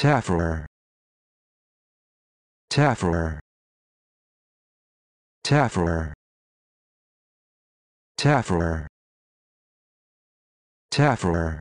Taffer. Taffer. Taffer. Taffer. Taffer.